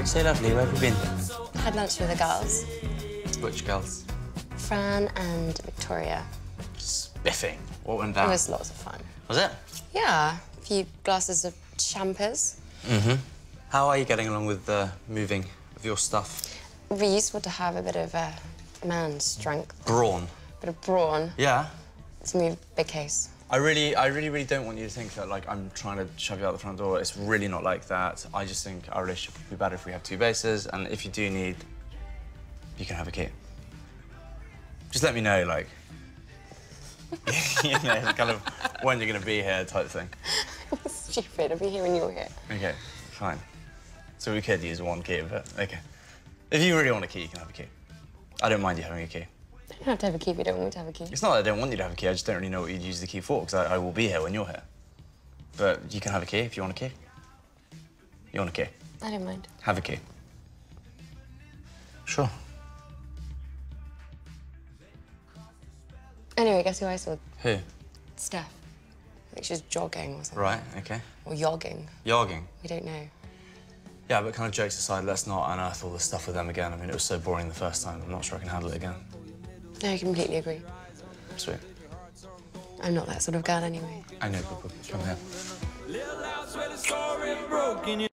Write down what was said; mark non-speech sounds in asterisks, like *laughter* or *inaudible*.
It's so lovely. Where have you been? Had lunch with the girls, Which girls? Fran and Victoria. Spiffing. What went down? It was lots of fun. Was it? Yeah, a few glasses of champers. Mm-hmm. How are you getting along with uh, moving of your stuff? It'd be useful to have a bit of uh, man strength, Brawn. a bit of brawn Yeah. to move big case. I really, I really, really don't want you to think that like I'm trying to shove you out the front door. It's really not like that. I just think our relationship would be better if we have two bases, and if you do need, you can have a key. Just let me know, like, *laughs* you know, kind of when you're gonna be here type thing. *laughs* Stupid, I'll be here when you're here. Okay, fine. So we could use one key but. Okay. If you really want a key, you can have a key. I don't mind you having a key. You don't have to have a key if you don't want me to have a key. It's not that I don't want you to have a key, I just don't really know what you'd use the key for, because I, I will be here when you're here. But you can have a key if you want a key. You want a key? I don't mind. Have a key. Sure. Anyway, guess who I saw? Who? Steph. I think she was jogging or something. Right, okay. Or jogging. Jogging? We don't know. Yeah, but kind of jokes aside, let's not unearth all this stuff with them again. I mean, it was so boring the first time. I'm not sure I can handle it again. No, I completely agree. Sweet. I'm not that sort of girl anyway. I know, but but come here.